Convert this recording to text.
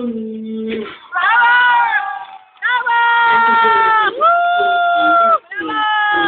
Woo! Bravo! Bravo! Bravo!